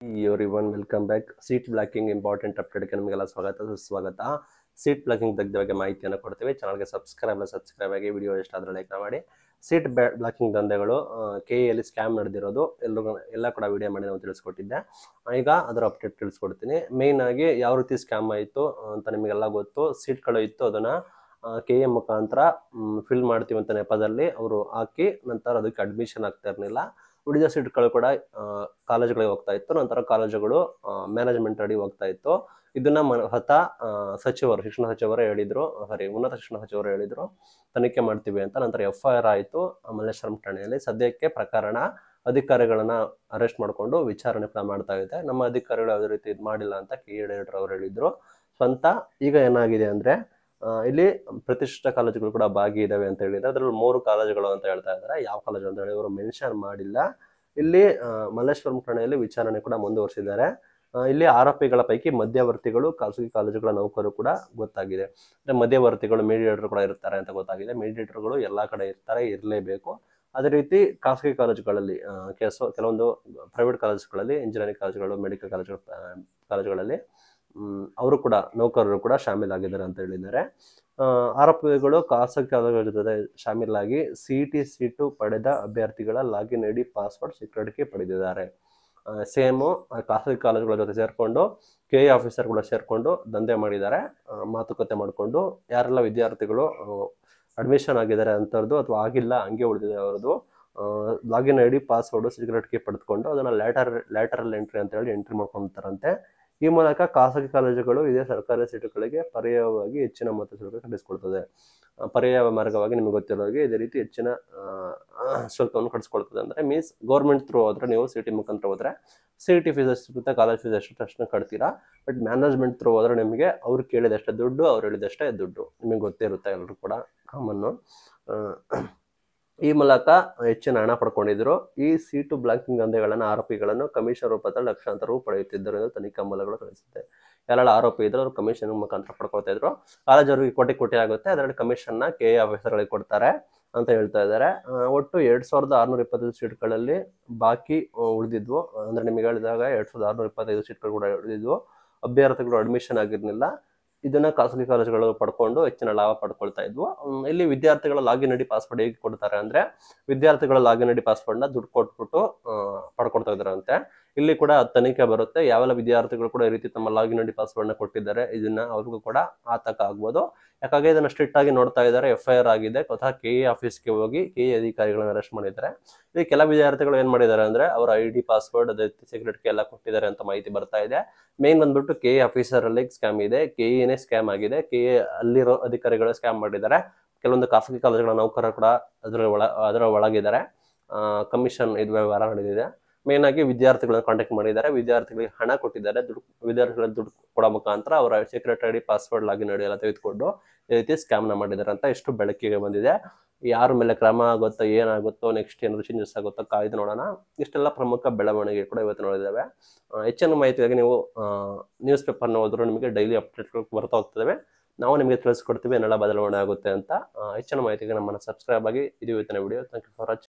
Everyone welcome back seat blocking important ಅಪ್ಡೇಟ್ಗೆ ನಿಮಗೆಲ್ಲ ಸ್ವಾಗತ, ಸುಸ್ವಾಗತ. ಸೀಟ್ ಬ್ಲಾಕಿಂಗ್ ದಗ್ಧ ಬಗ್ಗೆ ಮಾಹಿತಿಯನ್ನು ಕೊಡ್ತೀವಿ. ಚಾನಲ್ಗೆ ಸಬ್ಸ್ಕ್ರೈಬ್ ಸಬ್ಸ್ಕ್ರೈಬ್ ಆಗಿ ವಿಡಿಯೋ ಇಷ್ಟ ಆದರೆ ಲೈಕ್ ಮಾಡಿ. ಸೀಟ್ ಬ್ಲಾಕಿಂಗ್ ದಂಧೆಗಳು ಕೆ ಎಲ್ಲಿ ಸ್ಕ್ಯಾಮ್ ನಡೆದಿರೋದು ಎಲ್ಲರೂ ಎಲ್ಲ ಕೂಡ ವಿಡಿಯೋ ಮಾಡಿ ನಾವು ತಿಳಿಸ್ಕೊಟ್ಟಿದ್ದೆ. ಈಗ ಅದರ ಅಪ್ಡೇಟ್ ತಿಳಿಸ್ಕೊಡ್ತೀನಿ. ಮೇಯ್ನ್ ಆಗಿ ಯಾವ ರೀತಿ ಸ್ಕ್ಯಾಮ್ ಆಯಿತು ಅಂತ ನಿಮಗೆಲ್ಲ ಗೊತ್ತು. ಸೀಟ್ಗಳು ಇತ್ತು, ಅದನ್ನು ಕೆ ಎ ಮುಖಾಂತರ ಫಿಲ್ ಮಾಡ್ತೀವಿ ಅಂತ ನೆಪದಲ್ಲಿ, ಅವರು ಹಾಕಿ ನಂತರ ಅದಕ್ಕೆ ಅಡ್ಮಿಷನ್ ಆಗ್ತಾ ಇರಲಿಲ್ಲ. ಉಳಿದ ಸೀಟ್ಗಳು ಕೂಡ ಕಾಲೇಜುಗಳಿಗೆ ಹೋಗ್ತಾ ಇತ್ತು. ನಂತರ ಕಾಲೇಜುಗಳು ಮ್ಯಾನೇಜ್ಮೆಂಟ್ ಅಡಿ ಹೋಗ್ತಾ ಇತ್ತು. ಇದನ್ನ ಮಹತ ಸಚಿವರು, ಶಿಕ್ಷಣ ಸಚಿವರು ಹೇಳಿದ್ರು. ಸಾರಿ ಉನ್ನತ ಶಿಕ್ಷಣ ಸಚಿವರು ಹೇಳಿದ್ರು. ತನಿಖೆ ಮಾಡ್ತೀವಿ ಅಂತ ನಂತರ ಎಫ್ ಐ ಆರ್ ಆಯಿತು ಮಲ್ಲೇಶ್ವರಂ ಠಾಣೆಯಲ್ಲಿ. ಸದ್ಯಕ್ಕೆ ಪ್ರಕರಣ ಅಧಿಕಾರಿಗಳನ್ನ ಅರೆಸ್ಟ್ ಮಾಡಿಕೊಂಡು ವಿಚಾರಣೆ ಕೂಡ ಮಾಡ್ತಾ ಇದೆ. ನಮ್ಮ ಅಧಿಕಾರಿಗಳು ಯಾವುದೇ ರೀತಿ ಇದು ಮಾಡಿಲ್ಲ ಅಂತ ಕೆ ಡೈರೆಕ್ಟರ್ ಅವರು ಹೇಳಿದ್ರು. ಸ್ವಂತ, ಈಗ ಏನಾಗಿದೆ ಅಂದ್ರೆ ಇಲ್ಲಿ ಪ್ರತಿಷ್ಠಿತ ಕಾಲೇಜುಗಳು ಕೂಡ ಭಾಗಿ ಇದಾವೆ ಅಂತ ಹೇಳಿದ್ರೆ ಅದರಲ್ಲಿ ಮೂರು ಕಾಲೇಜುಗಳು ಅಂತ ಹೇಳ್ತಾ ಇದ್ದಾರೆ ಯಾವ ಕಾಲೇಜು ಅಂತ ಹೇಳಿ ಅವರು ಮೆನ್ಷನ್ ಮಾಡಿಲ್ಲ. ಇಲ್ಲಿ ಮಲ್ಲೇಶ್ವರಂ ಠಾಣೆಯಲ್ಲಿ ವಿಚಾರಣೆ ಕೂಡ ಮುಂದುವರಿಸಿದ್ದಾರೆ. ಇಲ್ಲಿ ಆರೋಪಿಗಳ ಪೈಕಿ ಮಧ್ಯವರ್ತಿಗಳು, ಖಾಸಗಿ ಕಾಲೇಜುಗಳ ನೌಕರರು ಕೂಡ ಗೊತ್ತಾಗಿದೆ. ಅಂದ್ರೆ ಮಧ್ಯವರ್ತಿಗಳು ಮೀಡಿಯೇಟರ್ ಕೂಡ ಇರ್ತಾರೆ ಅಂತ ಗೊತ್ತಾಗಿದೆ. ಮೀಡಿಯೇಟರ್ಗಳು ಎಲ್ಲಾ ಕಡೆ ಇರ್ತಾರೆ, ಇರಲೇಬೇಕು. ಅದೇ ರೀತಿ ಖಾಸಗಿ ಕಾಲೇಜುಗಳಲ್ಲಿ ಕೆಲಸ, ಕೆಲವೊಂದು ಪ್ರೈವೇಟ್ ಕಾಲೇಜುಗಳಲ್ಲಿ ಇಂಜಿನಿಯರಿಂಗ್ ಕಾಲೇಜುಗಳು ಮೆಡಿಕಲ್ ಕಾಲೇಜುಗಳು ಕಾಲೇಜುಗಳಲ್ಲಿ ಅವರು ಕೂಡ, ನೌಕರರು ಕೂಡ ಶಾಮೀಲಾಗಿದ್ದಾರೆ ಅಂತ ಹೇಳಿದ್ದಾರೆ. ಆರೋಪಿಗಳು ಖಾಸಗಿ ಕಾಲೇಜುಗಳ ಜೊತೆ ಶಾಮೀಲಾಗಿ ಸಿ ಟಿ ಸೀಟು ಪಡೆದ ಅಭ್ಯರ್ಥಿಗಳ login I D password secret ಪಡೆದಿದ್ದಾರೆ. ಸೇಮು ಖಾಸಗಿ ಕಾಲೇಜುಗಳ ಜೊತೆ ಸೇರಿಕೊಂಡು ಕೆ ಎ ಆಫೀಸರ್ ಕೂಡ ಸೇರಿಕೊಂಡು ದಂಧೆ ಮಾಡಿದ್ದಾರೆ. ಮಾತುಕತೆ ಮಾಡಿಕೊಂಡು, ಯಾರೆಲ್ಲ ವಿದ್ಯಾರ್ಥಿಗಳು ಅಡ್ಮಿಷನ್ ಆಗಿದ್ದಾರೆ ಅಂಥದ್ದು ಅಥವಾ ಆಗಿಲ್ಲ, ಹಂಗೆ ಉಳಿದಿದೆ ಅವ್ರದ್ದು login I D password secret ಪಡೆದುಕೊಂಡು ಅದನ್ನು ಲ್ಯಾಟರ್ ಲ್ಯಾಟರಲ್ ಎಂಟ್ರಿ ಅಂತ ಹೇಳಿ ಎಂಟ್ರಿ ಮಾಡ್ಕೊಳ್ತಾರಂತೆ ಈ ಮೂಲಕ ಖಾಸಗಿ ಕಾಲೇಜುಗಳು ಇದೇ ಸರ್ಕಾರಿ ಸೀಟುಗಳಿಗೆ ಪರ್ಯಾಯವಾಗಿ ಹೆಚ್ಚಿನ ಮತ ಶುಲ್ಕ ಕಡಿಸ್ಕೊಳ್ತದೆ ಪರ್ಯಾಯ ಮಾರ್ಗವಾಗಿ ನಿಮಗೆ ಗೊತ್ತಿರೋ ಹಾಗೆ ಇದೇ ರೀತಿ ಹೆಚ್ಚಿನ ಶುಲ್ಕವನ್ನು ಕಟ್ಟಿಸ್ಕೊಳ್ತದೆ ಅಂದರೆ ಮೀನ್ಸ್ ಗೌರ್ಮೆಂಟ್ ಥ್ರೂ ಹೋದ್ರೆ ನೀವು ಸಿ ಟಿ ಮುಖಾಂತರ ಹೋದ್ರೆ ಸಿ ಟಿ ಫೀಸ್ ಎಷ್ಟಿರುತ್ತೆ ಕಾಲೇಜ್ ಫೀಸ್ ಎಷ್ಟು ತಕ್ಷಣ ಕಟ್ತೀರಾ. ಬಟ್ ಮ್ಯಾನೇಜ್ಮೆಂಟ್ ಥ್ರೂ ಹೋದ್ರೆ ನಿಮಗೆ ಅವ್ರು ಕೇಳಿದಷ್ಟೇ ದುಡ್ಡು, ಅವ್ರು ಹೇಳಿದಷ್ಟೇ ದುಡ್ಡು. ನಿಮಗೆ ಗೊತ್ತಿರುತ್ತೆ ಎಲ್ಲರೂ ಕೂಡ ಕಾಮನ್ನು ಈ ಮೂಲಕ ಹೆಚ್ಚಿನ ಹಣ ಪಡ್ಕೊಂಡಿದ್ರು. ಈ ಸೀಟು ಬ್ಲಾಂಕಿಂಗ್ ದಂಧೆಗಳನ್ನು, ಆರೋಪಿಗಳನ್ನು ಕಮಿಷನ್ ರೂಪದಲ್ಲಿ ಲಕ್ಷಾಂತರ ರು ಪಡೆಯುತ್ತಿದ್ದರು ಎಂದು ತನಿಖಾ ಮೂಲಗಳು ತಿಳಿಸಿದೆ. ಯಾರೆಲ್ಲ ಆರೋಪಿ ಇದ್ರು ಅವರು ಕಮಿಷನ್ ಮುಖಾಂತರ ಪಡ್ಕೊಳ್ತಾ ಇದ್ರು. ಕಾಲೇಜ್ ಕೋಟಿ ಕೋಟಿ ಆಗುತ್ತೆ. ಅದರಲ್ಲಿ ಕಮಿಷನ್ನ ಕೆ ಎ ಆಫೀಸರ್ಗಳಿಗೆ ಕೊಡ್ತಾರೆ ಅಂತ ಹೇಳ್ತಾ ಇದ್ದಾರೆ ಒಟ್ಟು ಎರಡ್ ಸಾವಿರದ ಆರ್ನೂರ ಇಪ್ಪತ್ತೈದು ಸೀಟ್ಗಳಲ್ಲಿ ಬಾಕಿ ಉಳಿದಿದ್ವು. ಅಂದ್ರೆ ನಿಮಗೆ ಹೇಳಿದಾಗ ಎರಡ್ ಸಾವಿರದ ಆರ್ನೂರ ಇಪ್ಪತ್ತೈದು ಸೀಟ್ಗಳು ಕೂಡ ಉಳಿದಿದ್ವು. ಅಭ್ಯರ್ಥಿಗಳು ಅಡ್ಮಿಷನ್ ಆಗಿರ್ಲಿಲ್ಲ. ಇದನ್ನ ಖಾಸಗಿ ಕಾಲೇಜುಗಳು ಪಡ್ಕೊಂಡು ಹೆಚ್ಚಿನ ಲಾಭ ಪಡ್ಕೊಳ್ತಾ ಇದ್ವು. ಇಲ್ಲಿ ವಿದ್ಯಾರ್ಥಿಗಳ ಲಾಗಿನ್ ಐಡಿ ಪಾಸ್ವರ್ಡ್ ಹೇಗೆ ಕೊಡ್ತಾರೆ ಅಂದ್ರೆ, ವಿದ್ಯಾರ್ಥಿಗಳ ಲಾಗಿನ್ ಐಡಿ ಪಾಸ್ವರ್ಡ್ನ ದುಡ್ಡು ಕೊಟ್ಬಿಟ್ಟು ಪಡ್ಕೊಳ್ತಾ ಇದ್ದಾರಂತೆ ಇಲ್ಲಿ ಕೂಡ ತನಿಖೆ ಬರುತ್ತೆ. ಯಾವೆಲ್ಲ ವಿದ್ಯಾರ್ಥಿಗಳು ಕೂಡ ಈ ರೀತಿ ತಮ್ಮ ಲಾಗಿನ್ ಐಡಿ ಪಾಸ್ವರ್ಡ್ನ ಕೊಟ್ಟಿದ್ದಾರೆ, ಇದನ್ನ ಅವ್ರಿಗೂ ಕೂಡ ಆತಂಕ ಆಗ್ಬೋದು. ಯಾಕಾಗಿ ಇದನ್ನ ಸ್ಟ್ರಿಕ್ಟ್ ಆಗಿ ನೋಡ್ತಾ ಇದ್ದಾರೆ ಎಫ್ ಐ ಆರ್ ಆಗಿದೆ. ಸ್ವತಃ ಕೆ ಎ ಆಫೀಸ್ಗೆ ಹೋಗಿ ಕೆ ಎ ಅಧಿಕಾರಿಗಳನ್ನ ಅರೆಸ್ಟ್ ಮಾಡಿದ್ದಾರೆ. ಇಲ್ಲಿ ಕೆಲ ವಿದ್ಯಾರ್ಥಿಗಳು ಏನ್ ಮಾಡಿದ್ದಾರೆ ಅಂದ್ರೆ, ಅವರ ಐ ಡಿ ಪಾಸ್ವರ್ಡ್, ಅದೇ ಸೀಕ್ರೆಟ್ ಎಲ್ಲ ಕೊಟ್ಟಿದ್ದಾರೆ ಅಂತ ಮಾಹಿತಿ ಬರ್ತಾ ಇದೆ. ಮೇನ್ ಬಂದ್ಬಿಟ್ಟು ಕೆ ಎ ಆಫೀಸರ್ ಅಲ್ಲಿ ಸ್ಕ್ಯಾಮ್ ಇದೆ ಕೆ ಎನೇ ಸ್ಕ್ಯಾಮ್ ಆಗಿದೆ. ಕೆ ಎ ಅಲ್ಲಿರೋ ಅಧಿಕಾರಿಗಳು ಸ್ಕ್ಯಾಮ್ ಮಾಡಿದ್ದಾರೆ. ಕೆಲವೊಂದು ಖಾಸಗಿ ಕಾಲೇಜುಗಳ ನೌಕರರು ಕೂಡ ಅದರ ಒಳ, ಅದರ ಒಳಗಿದ್ದಾರೆ. ಕಮಿಷನ್ ಇದು ವ್ಯವಹಾರ ನಡೆದಿದೆ. ಮೇನ್ ಆಗಿ ವಿದ್ಯಾರ್ಥಿಗಳನ್ನ ಕಾಂಟ್ಯಾಕ್ಟ್ ಮಾಡಿದ್ದಾರೆ. ವಿದ್ಯಾರ್ಥಿಗಳಿಗೆ ಹಣ ಕೊಟ್ಟಿದ್ದಾರೆ. ದುಡ್ಡು ವಿದ್ಯಾರ್ಥಿಗಳ ದುಡ್ಡು ಕೊಡೋ ಮುಖಾಂತರ ಅವರ secret ID password login ID ಎಲ್ಲ ತೆಗೆದುಕೊಂಡು ಈ ರೀತಿ ಸ್ಕ್ಯಾಮ್ನ ಮಾಡಿದ್ದಾರೆ ಅಂತ ಎಷ್ಟು ಬೆಳಕಿಗೆ ಬಂದಿದೆ. ಯಾರ ಮೇಲೆ ಕ್ರಮ ಆಗುತ್ತೋ, ಏನಾಗುತ್ತೋ ನೆಕ್ಸ್ಟ್ ಏನಾದ್ರು ಚೇಂಜಸ್ ಆಗುತ್ತೋ ಕಾಯ್ದು ನೋಡೋಣ. ಇಷ್ಟೆಲ್ಲ ಪ್ರಮುಖ ಬೆಳವಣಿಗೆ ಕೂಡ ಇವತ್ತು ನೋಡಿದ್ದೇವೆ. ಹೆಚ್ಚಿನ ಮಾಹಿತಿಗಾಗಿ ನೀವು ನ್ಯೂಸ್ ಪೇಪರ್ನ ಓದಿದ್ರು ನಿಮಗೆ ಡೈಲಿ ಅಪ್ಡೇಟ್ಗಳು ಬರ್ತಾ ಹೋಗ್ತವೆ ನಾವು ನಿಮಗೆ ತಿಳಿಸ್ಕೊಡ್ತೀವಿ, ಏನೆಲ್ಲ ಬದಲಾವಣೆ ಆಗುತ್ತೆ ಅಂತ. ಹೆಚ್ಚಿನ ಮಾಹಿತಿಗೆ ನಮ್ಮನ್ನು ಸಬ್ಸ್ಕ್ರೈಬ್ ಆಗಿ ಇದು ಇವತ್ತಿನ video thank you for watching